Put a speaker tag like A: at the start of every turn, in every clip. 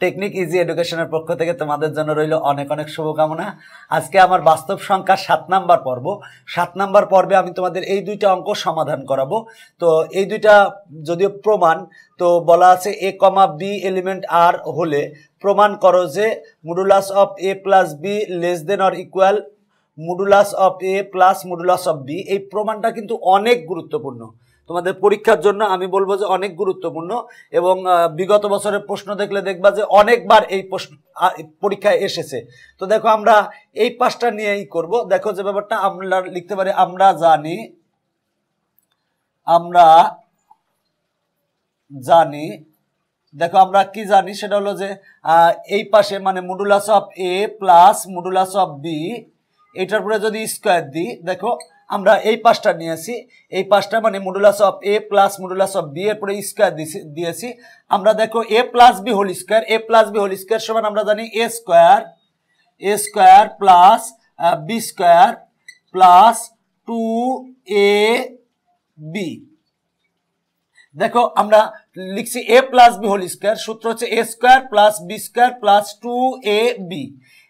A: Technique easy এডুকেশনের পক্ষ থেকে তোমাদের জন্য রইল অনেক অনেক শুভকামনা। আজকে আমার বাস্তব সংখ্যা সাত নাম্বার পর্ব। সাত নাম্বার পর্বে আমি তোমাদের এই দুইটা অঙ্ক সমাধান করাবো। তো এই দুইটা যদিও প্রমাণ, তো বলা আছে এ কমা বি এলিমেন্ট আর হলে প্রমাণ করো যে modulus of A plus B less than or equal modulus of A plus modulus of B এই প্রমাণটা কিন্তু অনেক গুরুত্বপূর্ণ। তোমাদের পরীক্ষার জন্য আমি বলব যে অনেক গুরুত্বপূর্ণ এবং বিগত বছরের প্রশ্ন দেখলে দেখবা যে অনেকবার এই প্রশ্ন পরীক্ষায় এসেছে। তো দেখো আমরা এই পাঁচটা নিয়েই করব। দেখো যে ব্যাপারটা আমরা লিখতে পারি, আমরা জানি আমরা জানি, দেখো আমরা কি জানি? সেটা হলো যে এই পাশে মানে modulus of A plus modulus of B এটার পরে যদি স্কোয়ার দিই, দেখো আমরা এই পাশটা নিয়েছি। এই পাশটা মানে modulus of A plus modulus of B এর পরে স্কোয়ার দিয়েছি। আমরা দেখো A plus B whole square A plus B whole square সমান আমরা জানি A square A square plus B square plus two A B দেখো আমরা লিখছি A plus B whole square সূত্র হচ্ছে A square plus B square plus two A B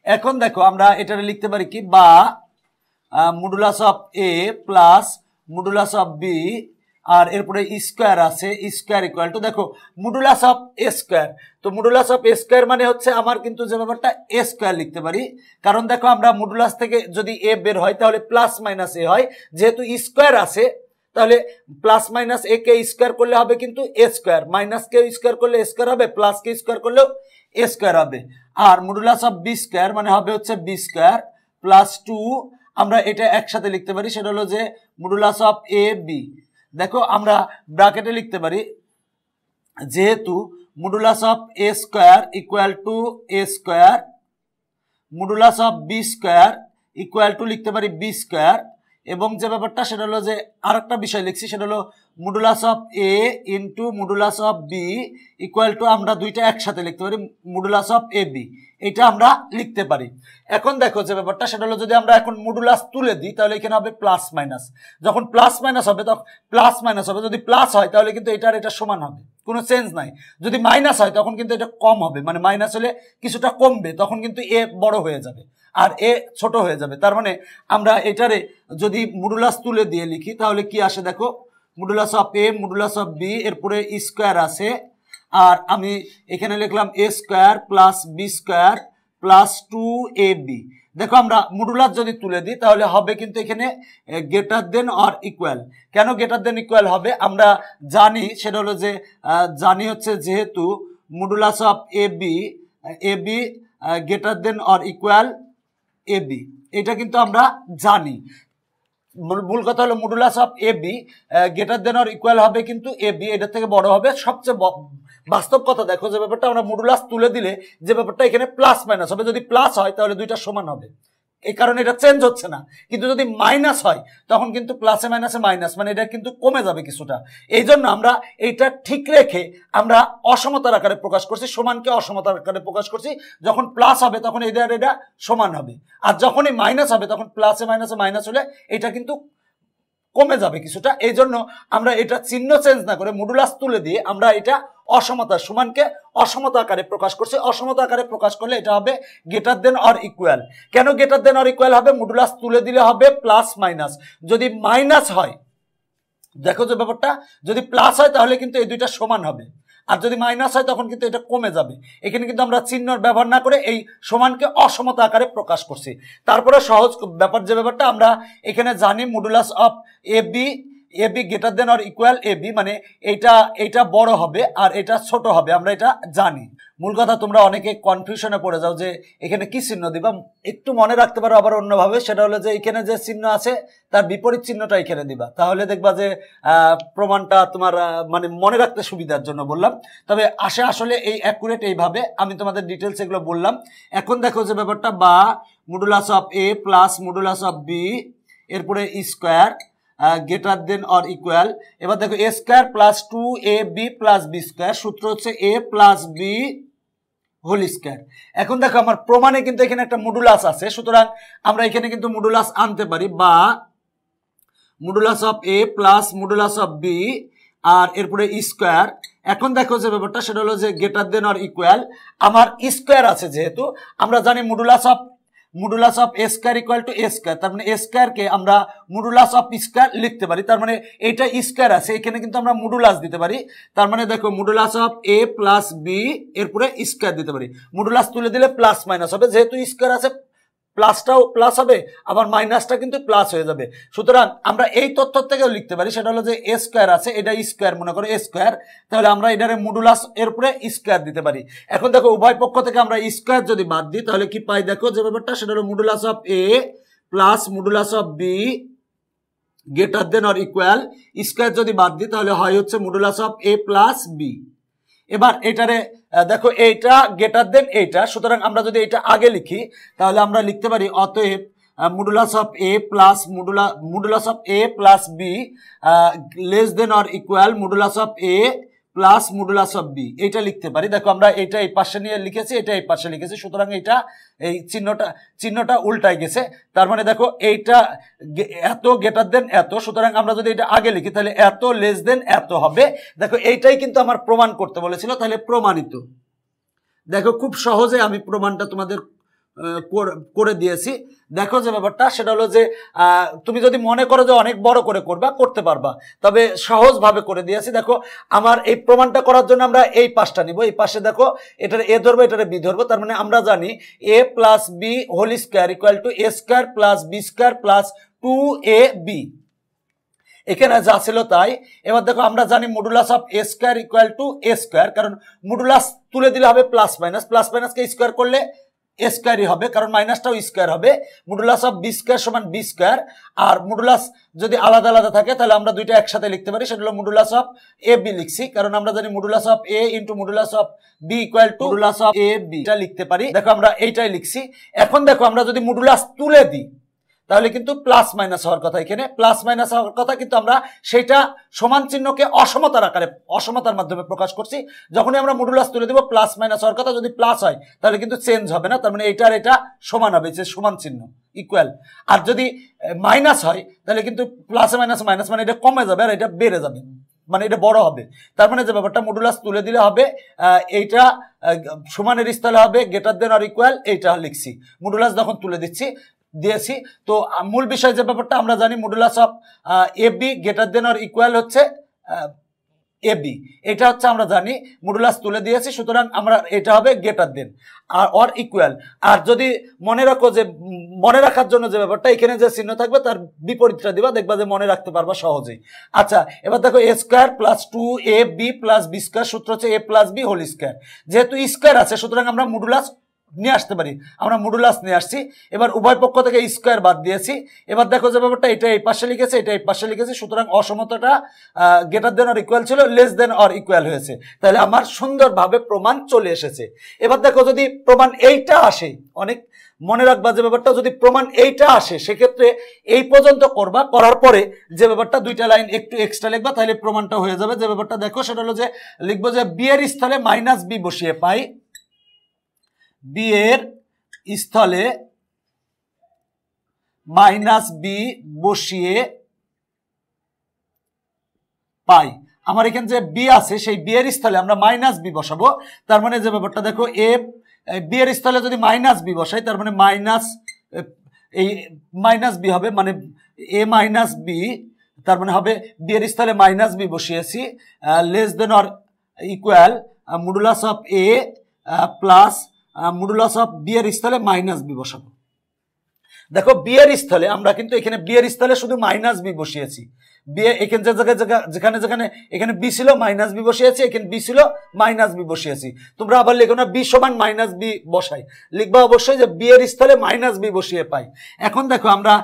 A: এখন দেখো আমরা এটা লিখতে পারি কি? বা modulus of A plus modulus of B আর এরপরে স্কোয়ার আছে স্কোয়ার ইকুয়াল টু দেখো মুডুলাস অফ এ স্কোয়ার তো মুডুলাস অফ এ স্কোয়ার মানে হচ্ছে আমার কিন্তু যে ব্যাপারটা এ স্কোয়ার লিখতে পারি, কারণ দেখো আমরা মুডুলাস থেকে যদি এ বের হয়, তাহলে প্লাস মাইনাস এ হয়, যেহেতু স্কোয়ার আছে, তাহলে প্লাস মাইনাস এ কে স্কোয়ার করলে হবে কিন্তু এ স্কোয়ার মাইনাস কে স্কোয়ার করলে স্কোয়ার হবে প্লাস কে স্কোয়ার করলেও এ স্কোয়ার হবে, আর মুডুলাস অফ বি স্কোয়ার মানে হবে হচ্ছে বি স্কোয়ার প্লাস টু আমরা এটা একসাথে লিখতে পারি, সেটা হলো যে মুডুলাস অফ এ, বি। দেখো, আমরা ব্রাকেটে লিখতে পারি, যেহেতু modulus of A square equal to A square, modulus of B square equal to লিখতে পারি বি স্কোয়ার এবং যে ব্যাপারটা সেটা হলো যে আর একটা বিষয় লিখছি, সেটা হলো modulus of A into modulus of B equal to আমরা দুইটা একসাথে লিখতে পারি মুডুলাস অফ এ বি এটা আমরা লিখতে পারি। এখন দেখো যে ব্যাপারটা, সেটা হলো যদি আমরা এখন মুডুলাস তুলে দিই, তাহলে এখানে হবে প্লাস মাইনাস যখন প্লাস মাইনাস হবে, তখন প্লাস মাইনাস হবে। যদি প্লাস হয়, তাহলে কিন্তু এটার এটা সমান হবে। কোনো চেঞ্জ নাই। যদি মাইনাস হয়, তখন কিন্তু এটা কম হবে। মানে মাইনাস হলে কিছুটা কমবে, তখন কিন্তু এ বড় হয়ে যাবে। আর এ ছোট হয়ে যাবে। তার মানে আমরা এটারে যদি মুডুলাস তুলে দিয়ে লিখি, তাহলে কি আসে দেখো? Modulus of A modulus of B এরপরে স্কোয়ার আছে আর আমি এখানে লিখলাম A square plus B square plus two A B দেখো আমরা মুডুলাস যদি তুলে দিই, তাহলে হবে কিন্তু এখানে গেটার দেন অর ইকুয়াল কেন গেটার দেন ইকুয়াল হবে? আমরা জানি, সেটা হলো যে জানি হচ্ছে যেহেতু modulus of A B A B greater than or equal A B এটা কিন্তু আমরা জানি। মূল কথা হলো modulus of A B greater than or equal হবে কিন্তু এ বি এটার থেকে বড় হবে। সবচেয়ে বাস্তব কথা, দেখো যে ব্যাপারটা, আমরা মডুলাস তুলে দিলে যে ব্যাপারটা এখানে প্লাস মাইনাস হবে। যদি প্লাস হয়, তাহলে দুইটা সমান হবে। এই কারণে এটা চেঞ্জ হচ্ছে না। কিন্তু যদি মাইনাস হয়, তখন কিন্তু প্লাসে মাইনাসে মাইনাস মানে এটা কিন্তু কমে যাবে কিছুটা। এই জন্য আমরা এইটা ঠিক রেখে আমরা অসমতার আকারে প্রকাশ করছি, সমানকে অসমতার আকারে প্রকাশ করছি। যখন প্লাস হবে, তখন এটা এটা সমান হবে। আর যখনই মাইনাস হবে, তখন প্লাসে মাইনাসে মাইনাস হলে এটা কিন্তু কমে যাবে কিছুটা। এই জন্য আমরা এটা চিহ্ন চেঞ্জ না করে মডুলাস তুলে দিয়ে আমরা এটা অসমতা, সমানকে অসমতা আকারে প্রকাশ করছি। অসমতা আকারে প্রকাশ করলে এটা হবে গেটার দেন অর ইকুয়াল কেন গেটার দেন অর ইকুয়াল হবে? মডুলাস তুলে দিলে হবে প্লাস মাইনাস যদি মাইনাস হয়, দেখো যে ব্যাপারটা, যদি প্লাস হয় তাহলে কিন্তু এই দুইটা সমান হবে। আর যদি মাইনাস হয় তখন কিন্তু এটা কমে যাবে। এখানে কিন্তু আমরা চিহ্নর ব্যবহার না করে এই সমানকে অসমতা আকারে প্রকাশ করছি। তারপরে সহজ ব্যাপার যে ব্যাপারটা, আমরা এখানে জানি modulus of A B A B greater than or equal A B মানে এটা এটা বড় হবে আর এটা ছোট হবে, আমরা এটা জানি। মূল কথা তোমরা অনেকে কনফিউশনে পড়ে যাও যে এখানে কি চিহ্ন দিবা, একটু মনে রাখতে পারো আবার অন্যভাবে, সেটা হলো যে এখানে যে চিহ্ন আছে, তার বিপরীত চিহ্নটা এখানে দিবা। তাহলে দেখবা যে প্রমাণটা তোমার মানে মনে রাখতে সুবিধার জন্য বললাম। তবে আসে আসলে এই অ্যাকুরেট এইভাবে, আমি তোমাদের ডিটেলস এগুলো বললাম। এখন দেখো যে ব্যাপারটা বা modulus of A plus modulus of B এরপরে square greater than or equal এবার দেখো A square plus two A B plus B square সূত্র হচ্ছে A plus B whole square এখন দেখো, আমার প্রমাণে কিন্তু এখানে একটা মডুলাস আছে, সুতরাং আমরা এখানে কিন্তু মডুলাস আনতে পারি বা modulus of A plus modulus of B আর এরপরে স্কোয়ার এখন দেখো যে ব্যাপারটা, সেটা হলো যে গেটার দেন অর ইকুয়াল আমার স্কোয়ার আছে যেহেতু, আমরা জানি modulus of modulus of A square equal to A square তার মানে এ স্কোয়ারকে আমরা মুডুলাস অফ স্কোয়ার লিখতে পারি, তার মানে এইটা স্কোয়ার আছে, এখানে কিন্তু আমরা মুডুলাস দিতে পারি, তার মানে দেখো modulus of A plus B এরপরে স্কোয়ার দিতে পারি মুডুলাস তুলে দিলে প্লাস মাইনাস হবে, যেহেতু স্কোয়ার আছে প্লাসটাও প্লাস হবে, আবার মাইনাসটা কিন্তু প্লাস হয়ে যাবে। সুতরাং আমরা এই তথ্য থেকেও লিখতে পারি, সেটা হলো যে এ স্কোয়ার আছে, এটা স্কোয়ার মনে করো, এ স্কোয়ার, তাহলে আমরা এটারে মডুলাস এর উপরে স্কোয়ার দিতে পারি। এখন দেখো, উভয় পক্ষ থেকে আমরা স্কোয়ার যদি বাদ দিই, তাহলে কি পাই? দেখো যে ব্যাপারটা, সেটা হলো modulus of A plus modulus of B greater than or equal square যদি বাদ দিই, তাহলে হয় হচ্ছে modulus of A plus B. এবার এটারে দেখো এইটা গেটার দেন এইটা, সুতরাং আমরা যদি এটা আগে লিখি, তাহলে আমরা লিখতে পারি অতএব modulus of A plus মুডুলা modulus of A plus B less than or equal modulus of A plus modulus of B এইটা লিখতে পারি। দেখো আমরা এটা এই পাশে নিয়ে লিখেছি, এটা এই পাশে লিখেছি। সুতরাং এটা এই চিহ্নটা চিহ্নটা উল্টায় গেছে। তার মানে দেখো এইটা এত গেটার দেন এত। সুতরাং আমরা যদি এটা আগে লিখি, তাহলে এত লেস দেন এত হবে। দেখো এইটাই কিন্তু আমার প্রমাণ করতে বলেছিল, তাহলে প্রমাণিত। দেখো খুব সহজে আমি প্রমাণটা তোমাদের করে দিয়েছি। দেখো যে ব্যাপারটা, সেটা হলো যে তুমি যদি মনে করো যে অনেক বড় করে করবা, করতে পারবা। তবে সহজভাবে করে দিয়েছি। দেখো, আমার এই প্রমাণটা করার জন্য আমরা এই পাশটা নিব। এই পাশে দেখো, এটার এ ধরবো, এটার বি ধরবো। তার মানে আমরা জানি A plus B whole square equal to A square plus B square plus two A B. এখানে যা ছিল তাই। এবার দেখো, আমরা জানি modulus of A square equal to A square কারণ মডুলাস তুলে দিলে হবে প্লাস মাইনাস প্লাস মাইনাসকে স্কোয়ার করলে স্কোয়ারই হবে, কারণ মাইনাসটাও স্কোয়ার হবে। মুডুলাস অফ বি স্কোয়ার সমান বি স্কোয়ার আর মুডুলাস যদি আলাদা আলাদা থাকে, তাহলে আমরা দুইটা একসাথে লিখতে পারি। সেটা হলো মুডুলাস অফ এ বি লিখছি, কারণ আমরা জানি modulus of A into modulus of B equal to modulus of A B এটা লিখতে পারি। দেখো আমরা এইটাই লিখছি। এখন দেখো আমরা যদি মুডুলাস তুলে দিই তাহলে কিন্তু প্লাস মাইনাস হওয়ার কথা এখানে। প্লাস মাইনাস হওয়ার কথা কিন্তু আমরা সেটা সমান চিহ্নকে অসমতার আকারে, অসমতার মাধ্যমে প্রকাশ করছি। যখনই আমরা মডুলাস তুলে দেবো প্লাস মাইনাস হওয়ার কথা যদি প্লাস হয়, তাহলে কিন্তু চেঞ্জ হবে না। তার মানে এটার এটা সমান হবে, যে সমান চিহ্ন ইকুয়াল আর যদি মাইনাস হয়, তাহলে কিন্তু প্লাস মাইনাস মাইনাস মানে এটা কমে যাবে আর এটা বেড়ে যাবে। মানে এটা বড় হবে। তার মানে যে ব্যাপারটা মডুলাস তুলে দিলে হবে এইটা সমানের স্থলে হবে গেটার দেন আর ইকুয়াল এইটা লিখছি। মডুলাস যখন তুলে দিচ্ছি দিয়েছি। তো মূল বিষয় যে ব্যাপারটা আমরা জানি modulus of A B greater than or equal হচ্ছে এ বি এটা হচ্ছে আমরা জানি মডুলাস তুলে দিয়েছি, সুতরাং আমরা, এটা হবে গেটার দেন আর অর ইকুয়াল আর যদি মনে রাখো যে, মনে রাখার জন্য যে ব্যাপারটা, এখানে যে চিহ্ন থাকবে, তার বিপরীতটা দিবা, দেখবা যে মনে রাখতে পারবা সহজেই। আচ্ছা এবার দেখো A square plus two A B plus B square সূত্র হচ্ছে A plus B whole square যেহেতু স্কোয়ার আছে, সুতরাং আমরা মডুলাস নিয়ে আসতে পারি। আমরা মডুলাস নিয়ে আসছি। এবার উভয় পক্ষ থেকে স্কোয়ার বাদ দিয়েছি। এবার দেখো যে ব্যাপারটা, এটা এই পাশে লিখেছে, এটা এই পাশে লিখেছে। সুতরাং অসমতাটা গেটার দেন অর ইকুয়াল ছিল লেস দেন অর ইকুয়াল হয়েছে। তাহলে আমার সুন্দরভাবে প্রমাণ চলে এসেছে। এবার দেখো যদি প্রমাণ এইটা আসে, অনেক মনে রাখবা যে ব্যাপারটা, যদি প্রমাণ এইটা আসে, সেক্ষেত্রে এই পর্যন্ত করবা। করার পরে যে ব্যাপারটা, দুইটা লাইন একটু এক্সট্রা লিখবা, তাহলে প্রমাণটা হয়ে যাবে। যে ব্যাপারটা দেখো, সেটা হলো যে, লিখব যে বি এর স্থলে মাইনাস বি বসিয়ে পাই। বি এর স্থলে মাইনাস বি বসিয়ে পাই। আমার এখানে যে বি আছে, সেই বি এর স্থলে আমরা মাইনাস বি বসাবো। তার মানে যে ব্যাপারটা, দেখো এ বি স্থলে যদি মাইনাস বি বসাই, তার মানে মাইনাস, এই মাইনাস বি হবে মানে এ মাইনাস বি তার মানে হবে বি এর স্থলে মাইনাস বি বসিয়েছি less than or equal modulus of A plus modulus of বিয়ের স্থলে মাইনাস বি বসাবো। দেখো বিয়ের স্থলে, আমরা কিন্তু এখানে বিয়ের স্থলে শুধু মাইনাস বি বসিয়েছি। বি এখানে যে জায়গায় যেখানে যেখানে, এখানে বি ছিল মাইনাস বি বসিয়েছি, এখানে বি ছিল মাইনাস বি বসিয়েছি। তোমরা আবার লিখো না বি সমান মাইনাস বি বসাই। লিখবা অবশ্যই যে বি এর স্থলে মাইনাস বি বসিয়ে পাই। এখন দেখো আমরা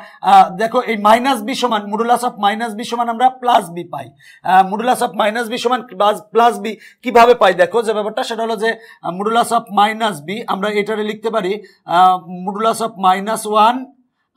A: দেখো এই মাইনাস বি সমান মডুলাস অফ মাইনাস বি সমান আমরা প্লাস বি পাই। মডুলাস অফ মাইনাস বি সমান প্লাস বি কীভাবে পাই? দেখো যে ব্যাপারটা, সেটা হলো যে মডুলাস অফ মাইনাস বি আমরা এটারে লিখতে পারি মডুলাস অফ মাইনাস ওয়ান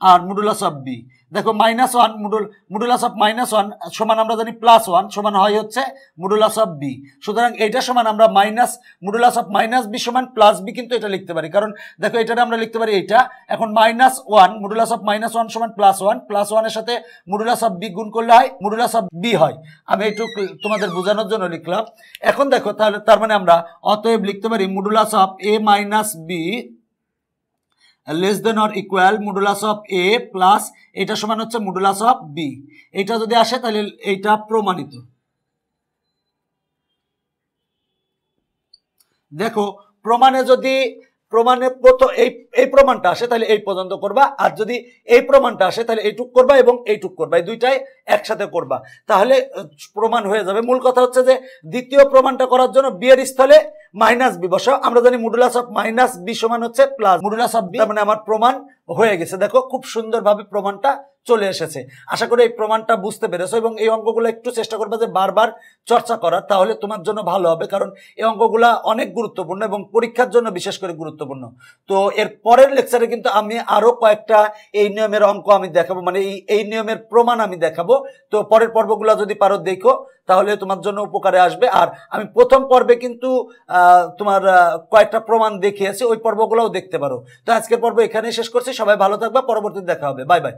A: আর মডুলাস অফ বি দেখো মাইনাস ওয়ান মুডুল মুডুলাস অফ মাইনাস ওয়ান সমান আমরা জানি প্লাস ওয়ান সমান হয় হচ্ছে মুডুলাস অফ বি সুতরাং এইটা সমান আমরা minus modulus of minus B সমান প্লাস বি কিন্তু এটা লিখতে পারি। কারণ দেখো এটা আমরা লিখতে পারি এইটা, এখন minus one modulus of minus one সমান প্লাস ওয়ান প্লাস ওয়ানের সাথে মুডুলাস অফ বি গুণ করলে হয় মুডুলাস অফ বি হয়। আমি একটু তোমাদের বোঝানোর জন্য লিখলাম। এখন দেখো তাহলে তার মানে আমরা অতএব লিখতে পারি modulus of A minus B less than or equal modulus of A plus এটা সমান হচ্ছে মুডুলাস অফ বি এটা যদি আসে তাহলে এইটা প্রমাণিত। দেখো, প্রমাণে যদি, প্রমাণে প্রথম এই এই প্রমাণটা আসে তাহলে এই পর্যন্ত করবা, আর যদি এই প্রমাণটা আসে তাহলে এইটুক করবা এবং এইটুক করবা, এই দুইটাই একসাথে করবা। তাহলে প্রমাণ হয়ে যাবে। মূল কথা হচ্ছে যে, দ্বিতীয় প্রমাণটা করার জন্য বিয়ের স্থলে মাইনাস বি। বসাও আমরা জানি মডুলাস অফ মাইনাস বি সমান হচ্ছে প্লাস মডুলাস অফ বি মানে আমার প্রমাণ হয়ে গেছে। দেখো, খুব সুন্দরভাবে প্রমাণটা চলে এসেছে। আশা করি এই প্রমাণটা বুঝতে পেরেছ এবং এই অঙ্কগুলো একটু চেষ্টা করবে যে বারবার চর্চা করার, তাহলে তোমার জন্য ভালো হবে, কারণ এই অঙ্কগুলা অনেক গুরুত্বপূর্ণ এবং পরীক্ষার জন্য বিশেষ করে গুরুত্বপূর্ণ। তো এর পরের লেকচারে কিন্তু আমি আরও কয়েকটা এই নিয়মের অঙ্ক আমি দেখাবো মানে এই নিয়মের প্রমাণ আমি দেখাবো। তো পরের পর্বগুলো যদি পারো দেখো। তাহলে তোমার জন্য উপকারে আসবে। আর আমি প্রথম পর্বে কিন্তু তোমার কয়েকটা প্রমাণ দেখিয়েছি, ওই পর্বগুলোও দেখতে পারো। তো আজকের পর্ব এখানেই শেষ করছি। সবাই ভালো থাকবে। পরবর্তীতে দেখা হবে। Bye bye.